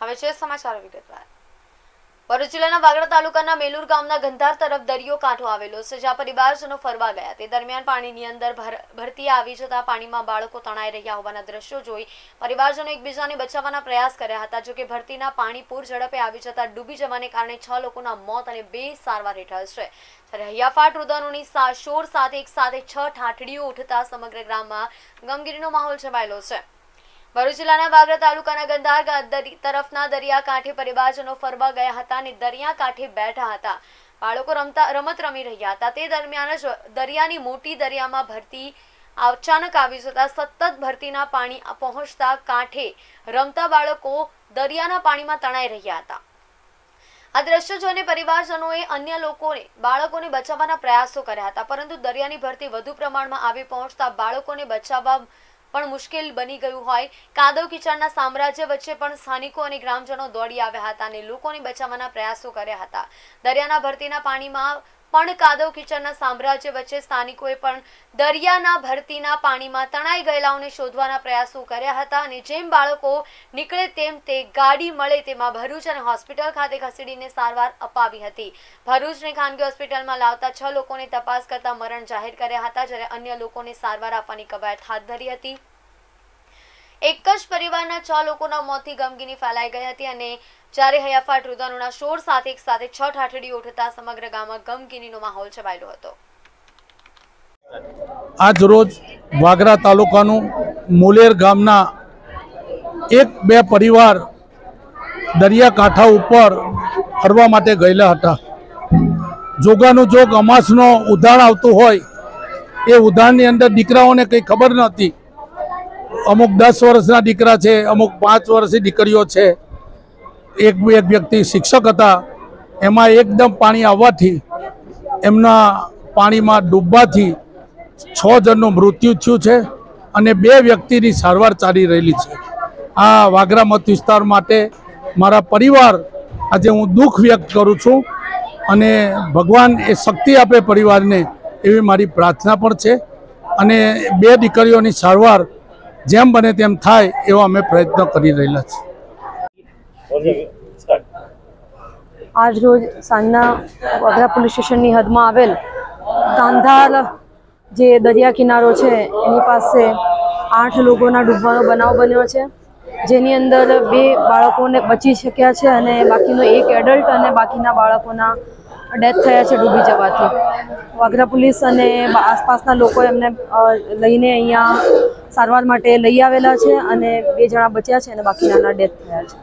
હવે છે સમાચાર વિગતવાર. ભરૂચ જિલ્લાના વાગડા તાલુકાના મેલુર ગામના ગંધાર તરફ દરિયો કાંઠો આવેલો છે, જ્યાં પરિવારજનો ફરવા ગયા. તે દરમિયાન પાણીની અંદર ભર- ભરતી આવી જતા પાણીમાં બાળકો તણાઈ રહ્યા હોવાના દ્રશ્યો જોઈ પરિવારજનો એકબીજાને બચાવવાના પ્રયાસ કર્યા હતા જોકે ભરતીના પાણી પૂર ઝડપે આવી જતા ડૂબી જવાને કારણે છ લોકોના મોત અને બે સારવાર હેઠળ છે. ત્યારે હૈયાફાટ રુદનોની શોર સાથે એક સાથે છ ઠાઠડીઓ ઉઠતા સમગ્ર ગામમાં ગમગીરીનો માહોલ છવાયેલો છે. ભરૂચ જિલ્લાના વાગરા તાલુકાના ગંધાર તરફના દરિયાકાંઠે પરિવારજનો ફરવા ગયા હતા અને દરિયાકાંઠે બેઠા હતા. બાળકો રમતા રમત રમી રહ્યા હતા. તે દરમિયાન જ દરિયાની મોટી દરિયામાં ભરતી અચાનક આવી જતા સતત ભરતીના પાણી પહોંચતા કાંઠે રમતા બાળકો દરિયાના પાણીમાં તણાઈ રહ્યા હતા. આ દ્રશ્ય જોઈને પરિવારજનોએ અન્ય લોકોને બાળકોને બચાવવાના પ્રયાસો કર્યા હતા. પરંતુ દરિયાની ભરતી વધુ પ્રમાણમાં આવી પહોંચતા બાળકોને બચાવવા પણ મુશ્કેલ બની ગયું હોય. કાદવ કિચડના સામ્રાજ્ય વચ્ચે પણ સ્થાનિકો અને ગ્રામજનો દોડી આવ્યા હતા અને લોકોને બચાવવાના પ્રયાસો કર્યા હતા. દરિયાના ભરતીના પાણીમાં પણ કાદવ કિચડના સામ્રાજ્ય વચ્ચે સ્થાનિકોએ પણ દરિયાના ભરતીના પાણીમાં તણાઈ ગયેલાઓને શોધવાના પ્રયાસો કર્યા હતા અને જેમ બાળકો નીકળે તેમ તે ગાડી મળે તેમાં ભરૂચ અને હોસ્પિટલ ખાતે ખસેડીને સારવાર અપાવી હતી. ભરૂચને ખાનગી હોસ્પિટલમાં લાવતા છ લોકોને તપાસ કરતા મરણ જાહેર કર્યા હતા, જ્યારે અન્ય લોકોને સારવાર આપવાની કવાયત હાથ ધરી હતી. એક જ પરિવારના છ લોકોના મોતથી ગમગીની ફેલાઈ ગઈ હતી અને જ્યારે હયાફાટ રુદાનોના શોર સાથે એક સાથે છ ઠાઠડીઓ ઉઠતા સમગ્ર ગામમાં ગમગીનીનો માહોલ છવાયેલો હતો. આજ રોજ વાગરા તાલુકાનું મુલેર ગામના એક બે પરિવાર દરિયાકાંઠા ઉપર ફરવા માટે ગયેલા હતા. જોગાનું જોગ અમાસનો ઉધાણ આવતું હોય એ ઉધાણની અંદર દીકરાઓને કંઈ ખબર નહોતી. અમુક દસ વર્ષના દીકરા છે, અમુક પાંચ વર્ષની દીકરીઓ છે. એક એક વ્યક્તિ શિક્ષક હતા. એમાં એકદમ પાણી આવવાથી, એમના પાણીમાં ડૂબવાથી છ જણનું મૃત્યુ થયું છે અને બે વ્યક્તિની સારવાર ચાલી રહેલી છે. આ વાગરા મત વિસ્તાર માટે મારા પરિવાર આજે હું દુઃખ વ્યક્ત કરું છું અને ભગવાન એ શક્તિ આપે પરિવારને એવી મારી પ્રાર્થના પણ છે. અને બે દીકરીઓની સારવાર જેમ બને તેમ થાય એવો અમે પ્રયત્ન કરી રહેલા છીએ. આજ રોજ સાંજના વાઘરા પોલીસ સ્ટેશનની હદમાં આવેલ કાંધાર જે દરિયા કિનારો છે, એની પાસે આઠ લોકોના ડૂબવાનો બનાવ બન્યો છે. જેની અંદર બે બાળકોને બચી શક્યા છે અને બાકીનો એક એડલ્ટ અને બાકીના બાળકોના ડેથ થયા છે ડૂબી જવાથી. વાગરા પોલીસ અને આસપાસના લોકો એમને લઈને અહીંયા સારવાર માટે લઈ આવેલા છે અને બે જણા બચ્યા છે અને બાકીના ડેથ થયા છે.